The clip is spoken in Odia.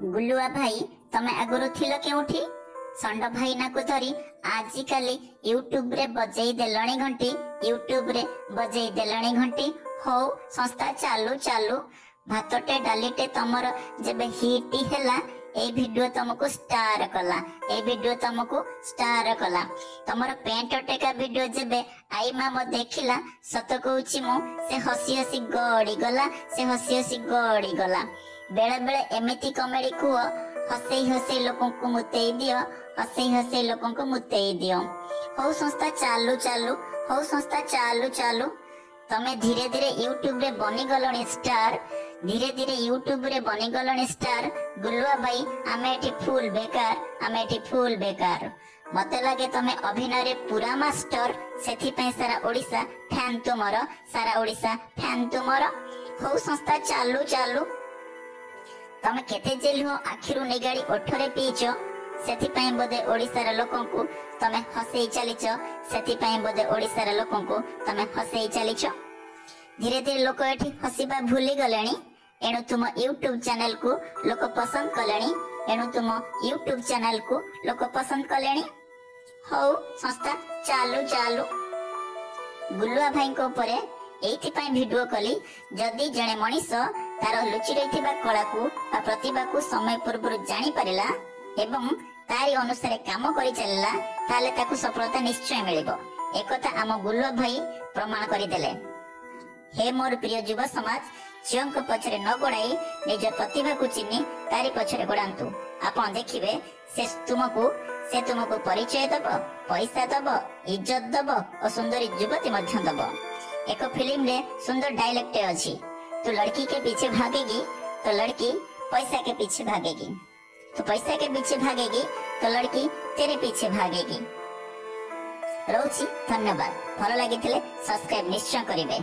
ଗୁଲୁଆ ଭାଇ ତମେ ଆଗରୁ ଥିଲ କେଉଁଠି? ଷଣ୍ଢ ଭାଇନାକୁ ଧରି ଆଜିକାଲି ୟୁଟ୍ୟୁବରେ ବଜେଇ ଦେଲଣି ଘଣ୍ଟି ୟୁଟ୍ୟୁବରେ ବଜେଇ ଦେଲଣି ଘଣ୍ଟି। ହଉ ସଂସ୍ଥା ଚାଲୁ ଚାଲୁ। ଭାତଟେ ଡାଲିଟେ ତମର ଯେବେ ହିଟ୍ ହେଲା ଏଇ ଭିଡିଓ ତମକୁ ଷ୍ଟାର କଲା। ଏଇ ଭିଡିଓ ତମକୁ ଷ୍ଟାର କଲା। ତମର ପେଣ୍ଟ ଟେକା ଭିଡିଓ ଯେବେ ଆଇ ମାମ ଦେଖିଲା ସତ କହୁଛି ମୁଁ ସେ ହସି ହସି ଗଡି ଗଲା ସେ ହସି ହସି ଗଡି ଗଲା। ବେଳେ ବେଳେ ଏମିତି କମେଡି କୁହ ହସେଇ ହସେଇ ଲୋକଙ୍କୁ ମୁତେଇ ଦିଅ ହସେଇ ହସେଇ ଲୋକଙ୍କୁ ମୁତେଇ ଦିଅ। ହଉ ସଂସ୍ଥା ଚାଲୁ ଚାଲୁ ହଉ ସଂସ୍ଥା ଚାଲୁ ଚାଲୁ। ତମେ ଧୀରେ ଧୀରେ ୟୁଟ୍ୟୁବରେ ବନିଗଲଣି ଷ୍ଟାର ଧୀରେ ଧୀରେ ୟୁଟ୍ୟୁବରେ ବନିଗଲଣି ଷ୍ଟାର। ଗୁଲୁଆ ଭାଇ ଆମେ ଏଠି ଫୁଲ ବେକାର ଆମେ ଏଠି ଫୁଲ ବେକାର। ମତେ ଲାଗେ ତମେ ଅଭିନୟରେ ପୁରା ମାଷ୍ଟର ସେଥିପାଇଁ ସାରା ଓଡିଶା ଫ୍ୟାନ ତୁମର ସାରା ଓଡିଶା ଫ୍ୟାନ ତୁମର। ହଉ ସଂସ୍ଥା ଚାଲୁ ଚାଲୁ। ତମେ କେତେ ଯେ ଲୁହ ଆଖିରୁ ନିଗାଡି ଓଠରେ ପିଇଛ ସେଥିପାଇଁ ବୋଧେ ଓଡିଶାର ଲୋକଙ୍କୁ ତମେ ହସେଇ ଚାଲିଛ ସେଥିପାଇଁ ବୋଧେ ଓଡିଶାର ଲୋକଙ୍କୁ ତମେ ହସେଇ ଚାଲିଛ ଧୀରେ ଧୀରେ ଲୋକ ଏଠି ହସିବା ଭୁଲି ଗଲେଣି ଏଣୁ ତୁମ ୟୁଟ୍ୟୁବ ଚ୍ୟାନେଲକୁ ଲୋକ ପସନ୍ଦ କଲେଣି। ଏଣୁ ତୁମ ୟୁଟ୍ୟୁବ ଚ୍ୟାନେଲକୁ ଲୋକ ପସନ୍ଦ କଲେଣି। ହଉ ସଂସ୍ଥା ଚାଲୁ ଚାଲୁ। ଗୁଲୁଆ ଭାଇଙ୍କ ଉପରେ ଏଇଥିପାଇଁ ଭିଡିଓ କଲି ଯଦି ଜଣେ ମଣିଷ ତାର ଲୁଚି ରହିଥିବା କଳାକୁ ବା ପ୍ରତିଭାକୁ ସମୟ ପୂର୍ବରୁ ଜାଣିପାରିଲା ଏବଂ ତାରି ଅନୁସାରେ କାମ କରିଚାଲିଲା ତାହେଲେ ତାକୁ ସଫଳତା ନିଶ୍ଚୟ ମିଳିବ। ଏକଥା ଆମ ଗୁଲୁଆ ଭାଇ ପ୍ରମାଣ କରିଦେଲେ। ହେ ମୋର ପ୍ରିୟ ଯୁବ ସମାଜ ଝିଅଙ୍କ ପଛରେ ନ ଗୋଡାଇ ନିଜ ପ୍ରତିଭାକୁ ଚିହ୍ନି ତାରି ପଛରେ ଗୋଡାନ୍ତୁ। ଆପଣ ଦେଖିବେ ସେ ତୁମକୁ ସେ ତୁମକୁ ପରିଚୟ ଦବ ପଇସା ଦବ ଇଜ୍ଜତ ଦବ ଓ ସୁନ୍ଦରୀ ଯୁବତୀ ମଧ୍ୟ ଦବ। ଏକ ଫିଲ୍ମରେ ସୁନ୍ଦର ଡାଇଲଗଟେ ଅଛି। तो लड़की के पीछे भागेगी तो लड़की पैसा के पीछे भागेगी तो पैसा के पीछे भागेगी तो लड़की तेरे पीछे भागेगी রয়েছি ধন্যবাদ ভালো লাগিলে সবসক্রাইব নিশ্চয় করিবে